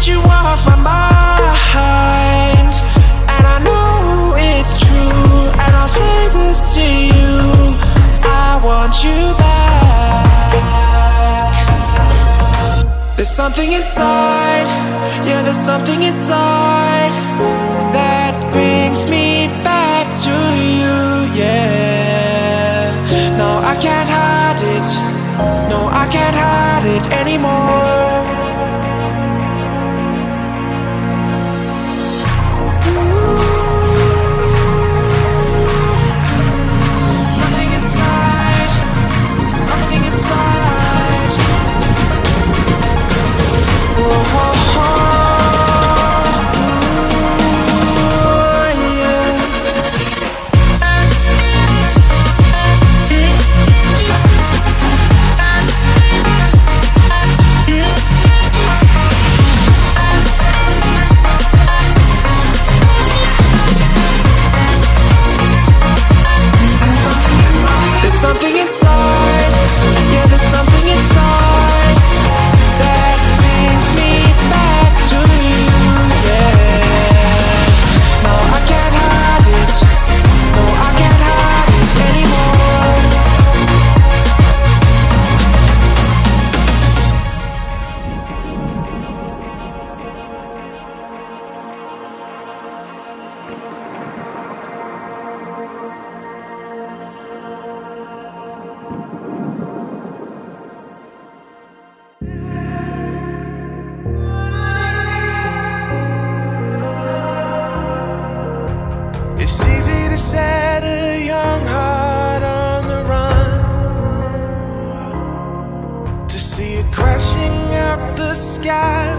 Get you off my mind. And I know it's true, and I'll say this to you I want you back. There's something inside, yeah, there's something inside that brings me back to you, yeah. No, I can't hide it. No, I can't hide it anymore. The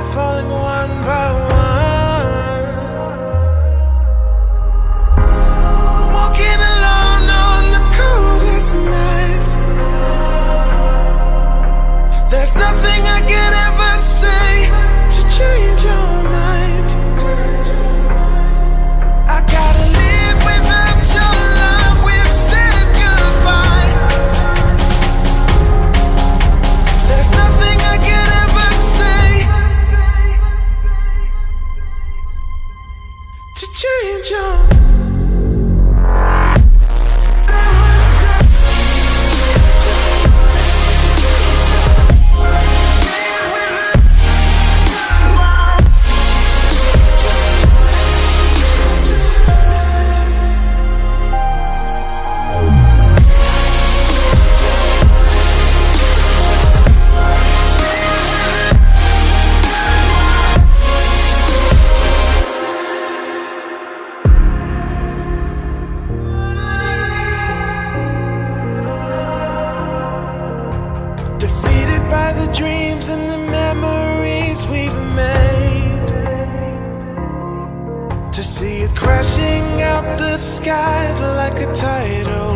to change your. Dreams and the memories we've made. To see it crashing out the skies like a tide.